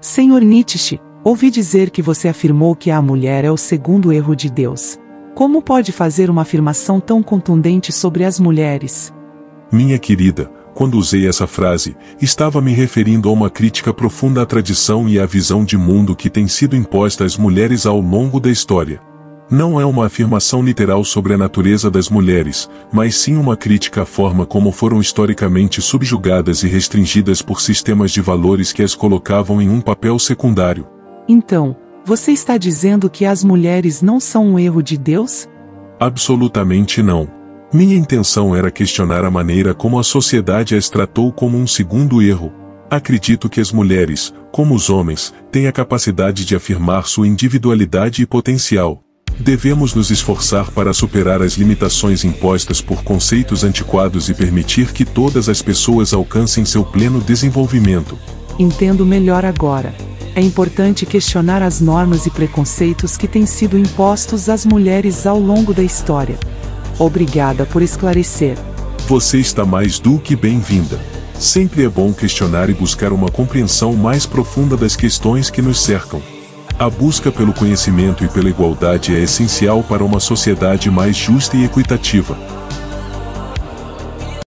Senhor Nietzsche, ouvi dizer que você afirmou que a mulher é o segundo erro de Deus. Como pode fazer uma afirmação tão contundente sobre as mulheres? Minha querida, quando usei essa frase, estava me referindo a uma crítica profunda à tradição e à visão de mundo que tem sido imposta às mulheres ao longo da história. Não é uma afirmação literal sobre a natureza das mulheres, mas sim uma crítica à forma como foram historicamente subjugadas e restringidas por sistemas de valores que as colocavam em um papel secundário. Então, você está dizendo que as mulheres não são um erro de Deus? Absolutamente não. Minha intenção era questionar a maneira como a sociedade as tratou como um segundo erro. Acredito que as mulheres, como os homens, têm a capacidade de afirmar sua individualidade e potencial, Devemos nos esforçar para superar as limitações impostas por conceitos antiquados e permitir que todas as pessoas alcancem seu pleno desenvolvimento. Entendo melhor agora. É importante questionar as normas e preconceitos que têm sido impostos às mulheres ao longo da história. Obrigada por esclarecer. Você está mais do que bem-vinda. Sempre é bom questionar e buscar uma compreensão mais profunda das questões que nos cercam. A busca pelo conhecimento e pela igualdade é essencial para uma sociedade mais justa e equitativa.